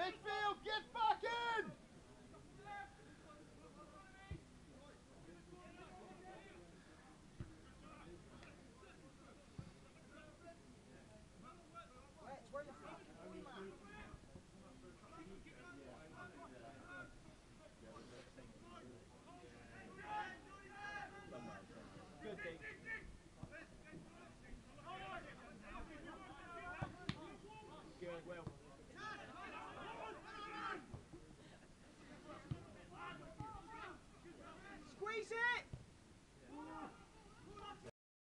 Midfield, get back in! well